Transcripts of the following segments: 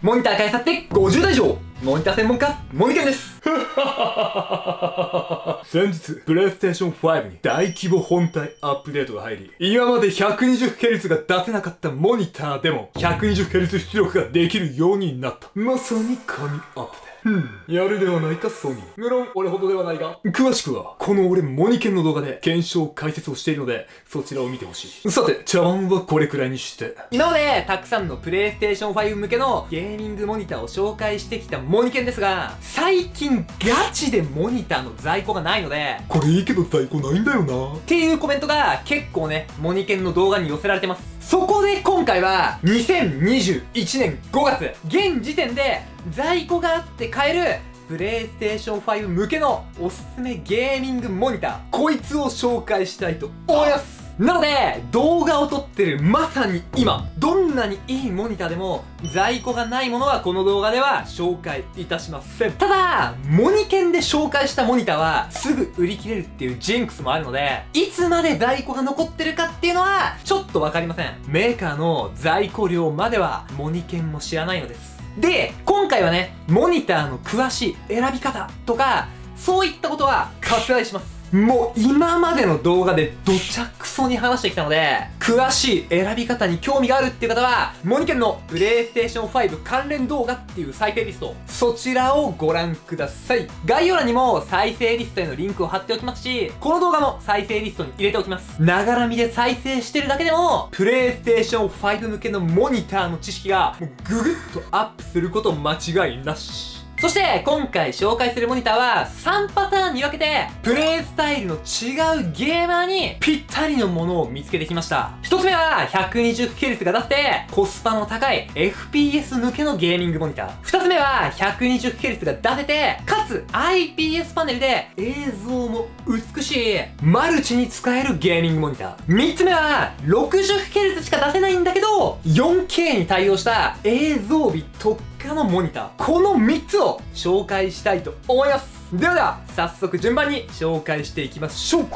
モニター開発って50代以上モニター専門家、モニケンです 先日、プレイステーション5に大規模本体アップデートが入り、今まで 120Hz が出せなかったモニターでも 120Hz 出力ができるようになった。まさに神アップデート。やるではないか、ソニー。無論、俺ほどではないが。詳しくは、この俺モニケンの動画で検証解説をしているので、そちらを見てほしい。さて、茶碗はこれくらいにして。今まで、たくさんのプレイステーション5向けのゲーミングモニターを紹介してきたモニケンですが、最近ガチでモニターの在庫がないので、これいいけど在庫ないんだよな。っていうコメントが結構ね、モニケンの動画に寄せられてます。そこで今回は、2021年5月、現時点で在庫があって買えるプレイステーション5向けのおすすめゲーミングモニター、こいつを紹介したいと思いますなので、動画を撮ってるまさに今、どんなにいいモニターでも、在庫がないものはこの動画では紹介いたしません。ただ、モニケンで紹介したモニターは、すぐ売り切れるっていうジンクスもあるので、いつまで在庫が残ってるかっていうのは、ちょっとわかりません。メーカーの在庫量までは、モニケンも知らないのです。で、今回はね、モニターの詳しい選び方とか、そういったことは割愛します。もう今までの動画でどちゃくそに話してきたので、詳しい選び方に興味があるっていう方は、モニケンのプレイステーション5関連動画っていう再生リスト、そちらをご覧ください。概要欄にも再生リストへのリンクを貼っておきますし、この動画も再生リストに入れておきます。ながらみで再生してるだけでも、プレイステーション5向けのモニターの知識が、もうググッとアップすること間違いなし。そして今回紹介するモニターは3パターンに分けてプレイスタイルの違うゲーマーにぴったりのものを見つけてきました。1つ目は 120Hz が出してコスパの高い FPS 向けのゲーミングモニター。2つ目は 120Hz が出せてかつ IPS パネルで映像も美しいマルチに使えるゲーミングモニター。3つ目は 60Hz しか出せないんだけど 4K に対応した映像美特化のモニター。この3つを紹介したいと思います。ではでは、早速順番に紹介していきましょう。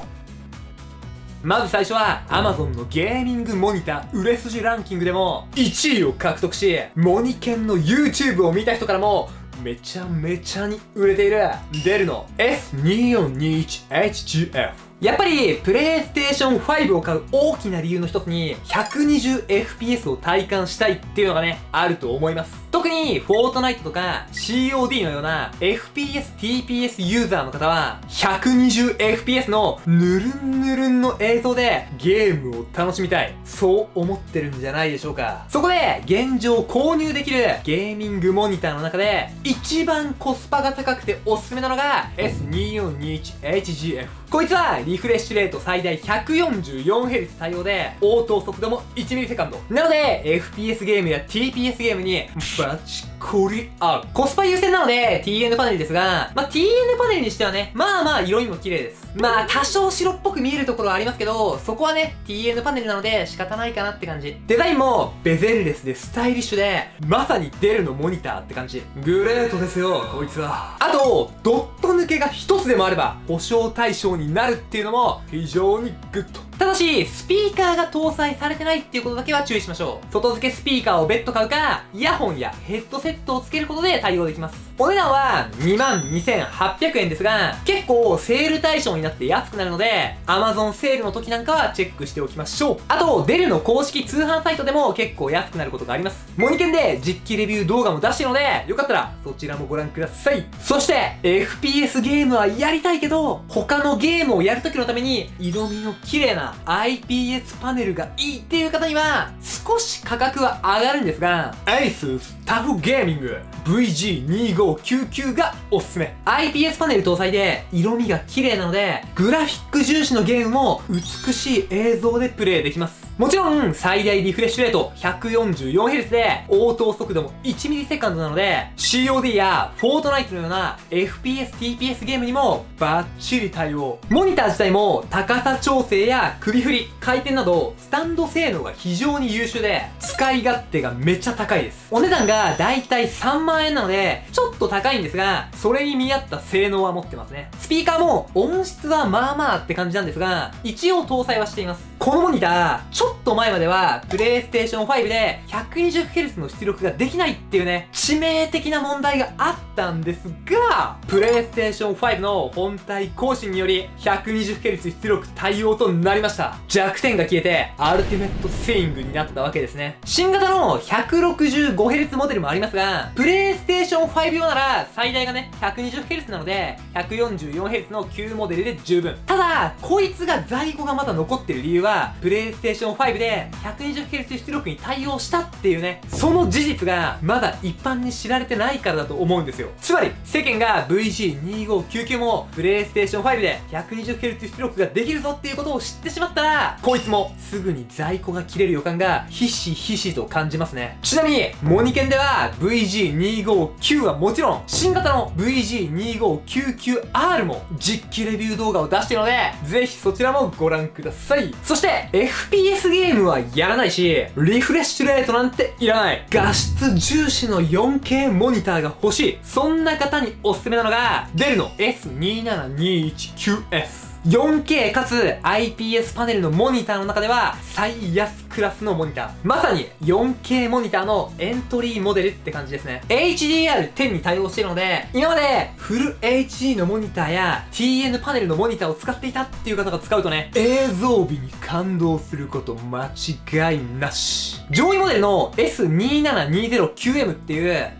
まず最初は Amazon のゲーミングモニター売れ筋ランキングでも1位を獲得し、モニケンの YouTube を見た人からもめちゃめちゃに売れているデルの S2421HGF やっぱり、プレイステーション5を買う大きな理由の一つに、120fps を体感したいっていうのがね、あると思います。特に、フォートナイトとか COD のような FPS、TPS ユーザーの方は、120fps のぬるんぬるんの映像でゲームを楽しみたい。そう思ってるんじゃないでしょうか。そこで、現状購入できるゲーミングモニターの中で、一番コスパが高くておすすめなのが S2421HGF。こいつはリフレッシュレート最大 144Hz 対応で応答速度も 1ms なので FPS ゲームや TPS ゲームにバチコリ合うコスパ優先なので TN パネルですがまあ、TN パネルにしてはねまあまあ色味も綺麗です。まあ多少白っぽく見えるところはありますけどそこはね TN パネルなので仕方ないかなって感じ。デザインもベゼルレスでスタイリッシュでまさにデルのモニターって感じ。グレートですよこいつは。あとドット抜けが一つでもあれば保証対象にになるっていうのも非常にグッド。ただし、スピーカーが搭載されてないっていうことだけは注意しましょう。外付けスピーカーを別途買うか、イヤホンやヘッドセットットをつけることで対応できます。お値段は22,800円ですが、結構セール対象になって安くなるので、Amazon セールの時なんかはチェックしておきましょう。あと、デルの公式通販サイトでも結構安くなることがあります。モニケンで実機レビュー動画も出してるので、よかったらそちらもご覧ください。そして、FPS ゲームはやりたいけど、他のゲームをやる時のために、色味の綺麗な IPS パネルがいいっていう方には少し価格は上がるんですが ASUS タフゲーミング vg2 599がおすすめ IPS パネル搭載で色味が綺麗なのでグラフィック重視のゲームも美しい映像でプレイできます。もちろん最大リフレッシュレート 144Hz で応答速度も 1ms なので COD やフォートナイトのような FPS、TPS ゲームにもバッチリ対応モニター自体も高さ調整や首振り、回転など、スタンド性能が非常に優秀で、使い勝手がめっちゃ高いです。お値段がだいたい3万円なので、ちょっと高いんですが、それに見合った性能は持ってますね。スピーカーも音質はまあまあって感じなんですが、一応搭載はしています。このモニター、ちょっと前までは、プレイステーション5で 120Hz の出力ができないっていうね、致命的な問題があったんですが、プレイステーション5の本体更新により、120Hz 出力対応となりました。弱点が消えて、アルティメットスイングになったわけですね。新型の 165Hz モデルもありますが、プレイステーション5用なら、最大がね、120Hz なので、144Hz の旧モデルで十分。ただ、こいつが在庫がまだ残ってる理由は、プレイステーション5で 120Hz 出力に対応したっていうね、その事実がまだ一般に知られてないからだと思うんですよ。つまり、世間が VG2599 もプレイステーション5で 120Hz 出力ができるぞっていうことを知ってしまったら、こいつもすぐに在庫が切れる予感がひしひしと感じますね。ちなみに、モニケンでは VG259 はもちろん、新型の VG2599R も実機レビュー動画を出しているので、ぜひそちらもご覧ください。そして、して FPS ゲームはやらないし、リフレッシュレートなんていらない。画質重視の 4K モニターが欲しい。そんな方におすすめなのが、デルの S2721QS。4K かつ IPS パネルのモニターの中では最安クラスのモニター。まさに 4K モニターのエントリーモデルって感じですね。HDR10 に対応しているので、今までフル HD のモニターや TN パネルのモニターを使っていたっていう方が使うとね、映像美に感動すること間違いなし。上位モデルの S27209M っていう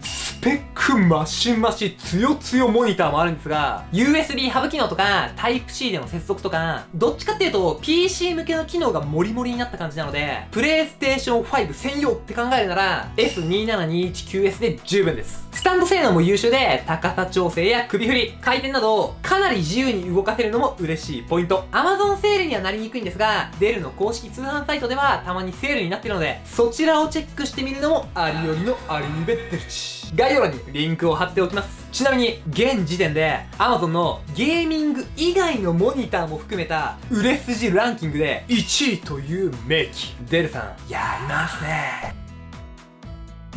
ペックマシマシ強強モニターもあるんですが、USB ハブ機能とか Type-C での接続とか、どっちかっていうと PC 向けの機能がモリモリになった感じなので、プレイステーション5専用って考えるなら S2721QS で十分です。スタンド性能も優秀で、高さ調整や首振り、回転など、かなり自由に動かせるのも嬉しいポイント。Amazon セールにはなりにくいんですが、デルの公式通販サイトではたまにセールになってるので、そちらをチェックしてみるのもありよりのありべってるち。概要欄にリンクを貼っておきます。ちなみに、現時点で Amazon のゲーミング以外のモニターも含めた売れ筋ランキングで1位という名機。デルさん、やりますね。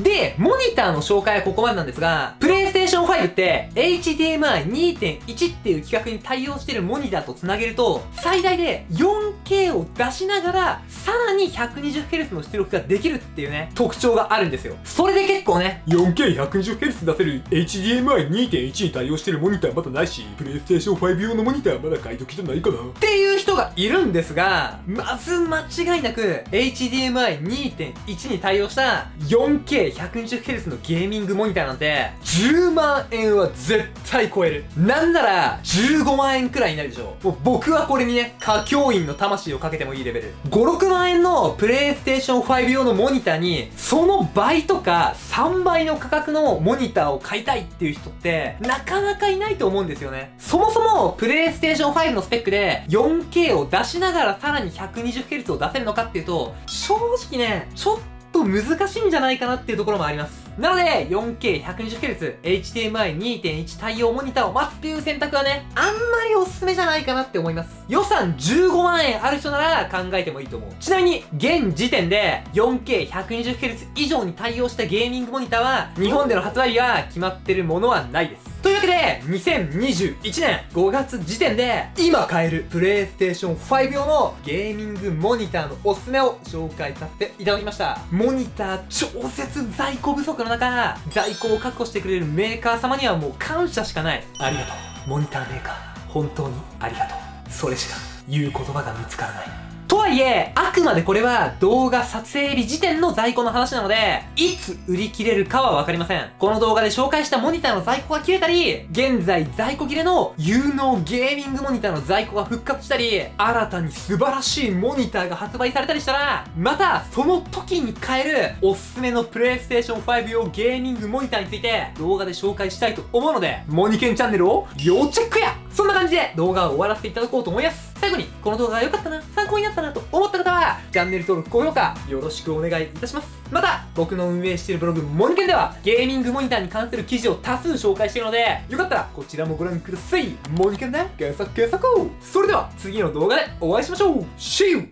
で、モニターの紹介はここまでなんですが、プレイーション5って HDMI2.1 っていう規格に対応してるモニターと繋げると、最大で 4K を出しながら、さらに 120Hz の出力ができるっていうね、特徴があるんですよ。それで結構ね、4K120Hz 出せる HDMI2.1 に対応してるモニターまだないし、プレイステーション5用のモニターまだ買い時じゃないかな。っていう人がいるんですが、まず間違いなく HDMI2.1 に対応した 4K 120Hz のゲーミングモニターなんて、10万万円は絶対超える。なんなら、15万円くらいになるでしょ。もう僕はこれにね、歌教員の魂をかけてもいいレベル。5、6万円のプレイステーション5用のモニターに、その倍とか3倍の価格のモニターを買いたいっていう人って、なかなかいないと思うんですよね。そもそも、プレイステーション5のスペックで 4K を出しながらさらに 120Hz を出せるのかっていうと、正直ね、ちょっと難しいんじゃないかなっていうところもあります。なので、4K120Hz HDMI2.1 対応モニターを待つっていう選択はね、あんまりおすすめじゃないかなって思います。予算15万円ある人なら考えてもいいと思う。ちなみに、現時点で 4K120Hz 以上に対応したゲーミングモニターは、日本での発売日が決まってるものはないです。というわけで、2021年5月時点で、今買えるプレイステーション5用のゲーミングモニターのおすすめを紹介させていただきました。モニター超絶在庫不足の中、在庫を確保してくれるメーカー様にはもう感謝しかない。ありがとう。モニターメーカー、本当にありがとう。それしか言う言葉が見つからない。とはいえ、あくまでこれは動画撮影日時点の在庫の話なので、いつ売り切れるかはわかりません。この動画で紹介したモニターの在庫が切れたり、現在在庫切れの有能ゲーミングモニターの在庫が復活したり、新たに素晴らしいモニターが発売されたりしたら、またその時に買えるおすすめのプレイステーション5用ゲーミングモニターについて動画で紹介したいと思うので、モニケンチャンネルを要チェックやそんな感じで動画を終わらせていただこうと思います。最後に、この動画が良かったな、参考になったなと思った方は、チャンネル登録、高評価、よろしくお願いいたします。また、僕の運営しているブログ、モニケンでは、ゲーミングモニターに関する記事を多数紹介しているので、よかったら、こちらもご覧ください。モニケンで検索検索それでは、次の動画でお会いしましょう !See you!